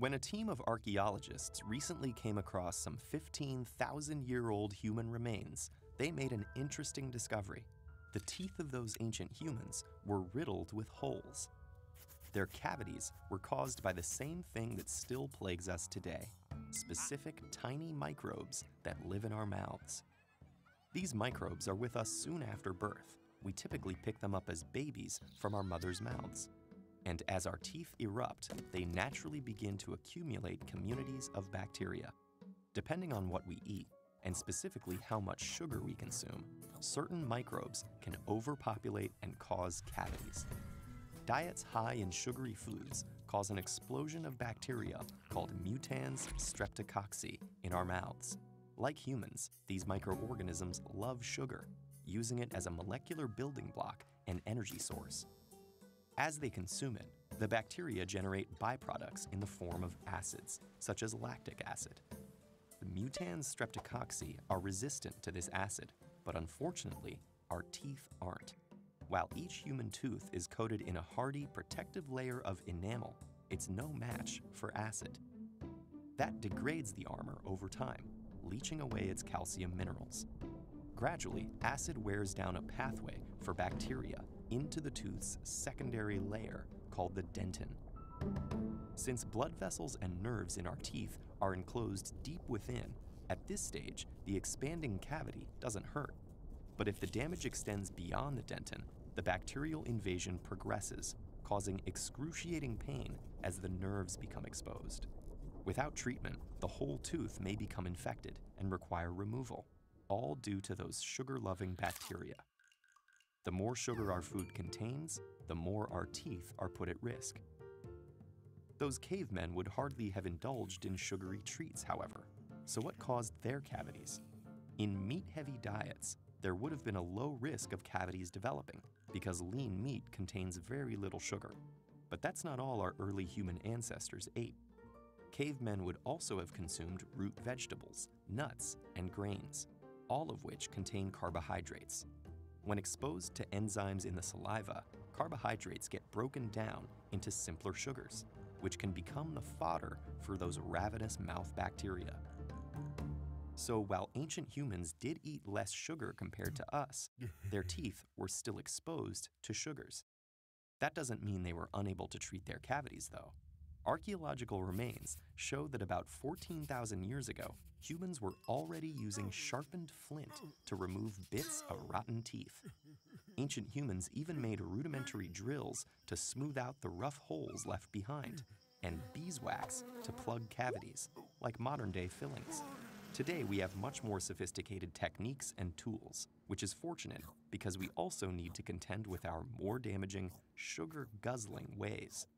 When a team of archaeologists recently came across some 15,000 year old human remains, they made an interesting discovery. The teeth of those ancient humans were riddled with holes. Their cavities were caused by the same thing that still plagues us today specific tiny microbes that live in our mouths. These microbes are with us soon after birth. We typically pick them up as babies from our mother's mouths. And as our teeth erupt, they naturally begin to accumulate communities of bacteria. Depending on what we eat, and specifically how much sugar we consume, certain microbes can overpopulate and cause cavities. Diets high in sugary foods cause an explosion of bacteria called mutans streptococci in our mouths. Like humans, these microorganisms love sugar, using it as a molecular building block and energy source. As they consume it, the bacteria generate byproducts in the form of acids, such as lactic acid. The mutans streptococci are resistant to this acid, but unfortunately, our teeth aren't. While each human tooth is coated in a hardy protective layer of enamel, it's no match for acid. That degrades the armor over time, leaching away its calcium minerals. Gradually, acid wears down a pathway for bacteria into the tooth's secondary layer called the dentin. Since blood vessels and nerves in our teeth are enclosed deep within, at this stage, the expanding cavity doesn't hurt. But if the damage extends beyond the dentin, the bacterial invasion progresses, causing excruciating pain as the nerves become exposed. Without treatment, the whole tooth may become infected and require removal, all due to those sugar loving bacteria. The more sugar our food contains, the more our teeth are put at risk. Those cavemen would hardly have indulged in sugary treats, however. So, what caused their cavities? In meat heavy diets, there would have been a low risk of cavities developing because lean meat contains very little sugar. But that's not all our early human ancestors ate. Cavemen would also have consumed root vegetables, nuts, and grains, all of which contain carbohydrates, when exposed to enzymes in the saliva, carbohydrates get broken down into simpler sugars, which can become the fodder for those ravenous mouth bacteria. So while ancient humans did eat less sugar compared to us, their teeth were still exposed to sugars. That doesn't mean they were unable to treat their cavities, though. Archaeological remains show that about 14,000 years ago, humans were already using sharpened flint to remove bits of rotten teeth. Ancient humans even made rudimentary drills to smooth out the rough holes left behind, and beeswax to plug cavities, like modern day fillings. Today, we have much more sophisticated techniques and tools, which is fortunate because we also need to contend with our more damaging, sugar guzzling ways.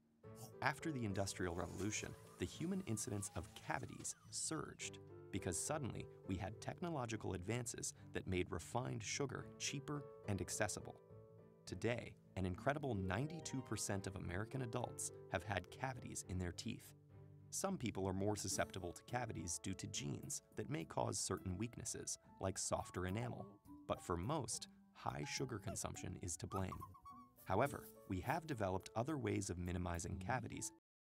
After the Industrial Revolution, the human incidence of cavities surged because suddenly we had technological advances that made refined sugar cheaper and accessible. Today, an incredible 92% of American adults have had cavities in their teeth. Some people are more susceptible to cavities due to genes that may cause certain weaknesses, like softer enamel. But for most, high sugar consumption is to blame. However, we have developed other ways of minimizing cavities